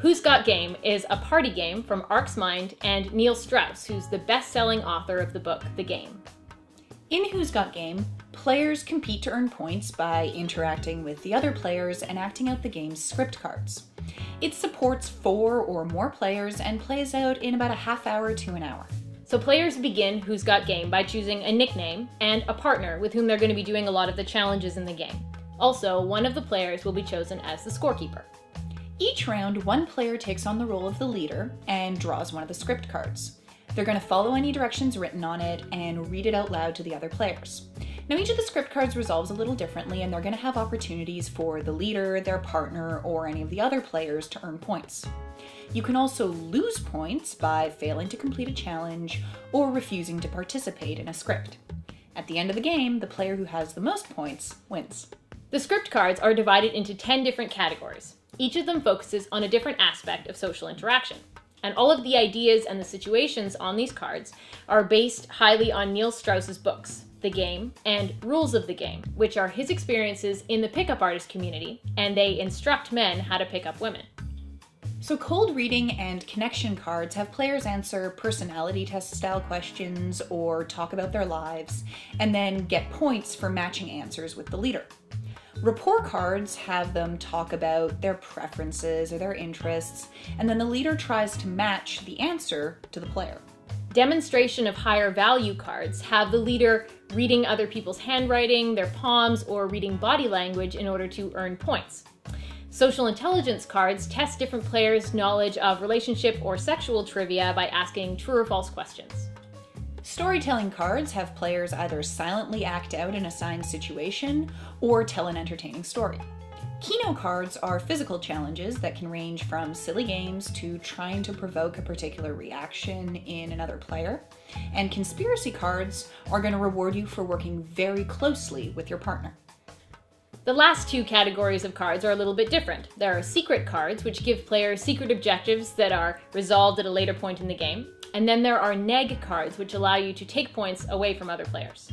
Who's Got Game is a party game from Ark's Mind and Neil Strauss, who's the best selling author of the book The Game. In Who's Got Game, players compete to earn points by interacting with the other players and acting out the game's script cards. It supports four or more players and plays out in about a half hour to an hour. So players begin Who's Got Game by choosing a nickname and a partner with whom they're going to be doing a lot of the challenges in the game. Also, one of the players will be chosen as the scorekeeper. Each round, one player takes on the role of the leader and draws one of the script cards. They're going to follow any directions written on it and read it out loud to the other players. Now, each of the script cards resolves a little differently, and they're going to have opportunities for the leader, their partner, or any of the other players to earn points. You can also lose points by failing to complete a challenge or refusing to participate in a script. At the end of the game, the player who has the most points wins. The script cards are divided into 10 different categories. Each of them focuses on a different aspect of social interaction. And all of the ideas and the situations on these cards are based highly on Neil Strauss's books, The Game and Rules of the Game, which are his experiences in the pickup artist community, and they instruct men how to pick up women. So, cold reading and connection cards have players answer personality test style questions or talk about their lives, and then get points for matching answers with the leader. Rapport cards have them talk about their preferences or their interests, and then the leader tries to match the answer to the player. Demonstration of higher value cards have the leader reading other people's handwriting, their palms, or reading body language in order to earn points. Social intelligence cards test different players' knowledge of relationship or sexual trivia by asking true or false questions. Storytelling cards have players either silently act out an assigned situation or tell an entertaining story. Kino cards are physical challenges that can range from silly games to trying to provoke a particular reaction in another player. And conspiracy cards are going to reward you for working very closely with your partner. The last two categories of cards are a little bit different. There are secret cards, which give players secret objectives that are resolved at a later point in the game. And then there are neg cards, which allow you to take points away from other players.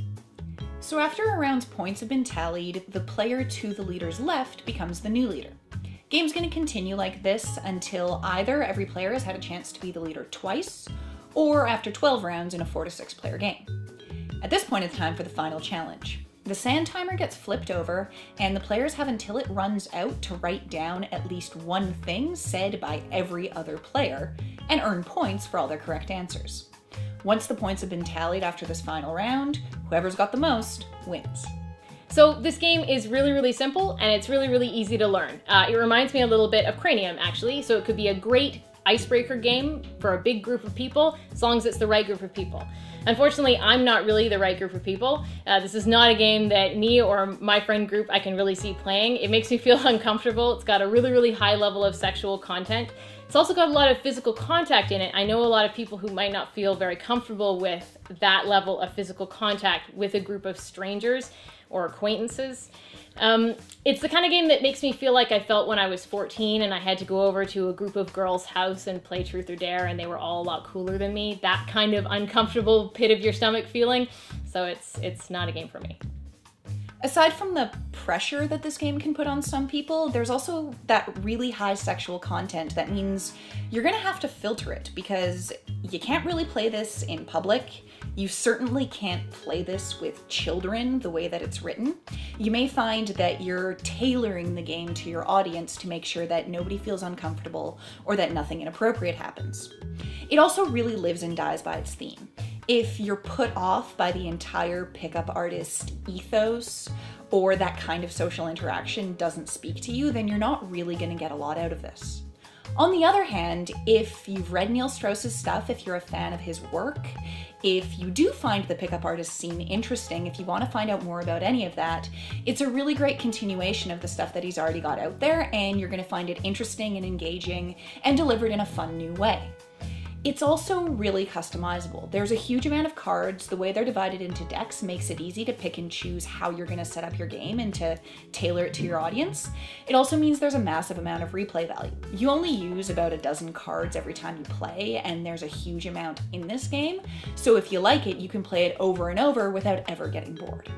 So after a round's points have been tallied, the player to the leader's left becomes the new leader. Game's gonna continue like this until either every player has had a chance to be the leader twice, or after 12 rounds in a 4 to 6 player game. At this point, it's time for the final challenge. The sand timer gets flipped over, and the players have until it runs out to write down at least one thing said by every other player and earn points for all their correct answers. Once the points have been tallied after this final round, whoever's got the most wins. So this game is really, really simple and it's really, really easy to learn. Uh, it reminds me a little bit of Cranium, actually, so it could be a great icebreaker game for a big group of people, as long as it's the right group of people. Unfortunately, I'm not really the right group of people. Uh, this is not a game that me or my friend group I can really see playing. It makes me feel uncomfortable. It's got a really, really high level of sexual content. It's also got a lot of physical contact in it. I know a lot of people who might not feel very comfortable with that level of physical contact with a group of strangers or acquaintances. Um, it's the kind of game that makes me feel like I felt when I was 14 and I had to go over to a group of girls' house and play Truth or Dare, and they were all a lot cooler than me. That kind of uncomfortable pit of your stomach feeling. So it's it's not a game for me. Aside from the pressure that this game can put on some people, there's also that really high sexual content that means you're gonna have to filter it because you can't really play this in public. You certainly can't play this with children the way that it's written. You may find that you're tailoring the game to your audience to make sure that nobody feels uncomfortable or that nothing inappropriate happens. It also really lives and dies by its theme if you're put off by the entire pickup artist ethos or that kind of social interaction doesn't speak to you, then you're not really going to get a lot out of this. On the other hand, if you've read Neil Strauss's stuff, if you're a fan of his work, if you do find the pickup artist scene interesting, if you want to find out more about any of that, it's a really great continuation of the stuff that he's already got out there, and you're going to find it interesting and engaging and delivered in a fun new way. It's also really customizable. There's a huge amount of cards. The way they're divided into decks makes it easy to pick and choose how you're going to set up your game and to tailor it to your audience. It also means there's a massive amount of replay value. You only use about a dozen cards every time you play, and there's a huge amount in this game. So if you like it, you can play it over and over without ever getting bored.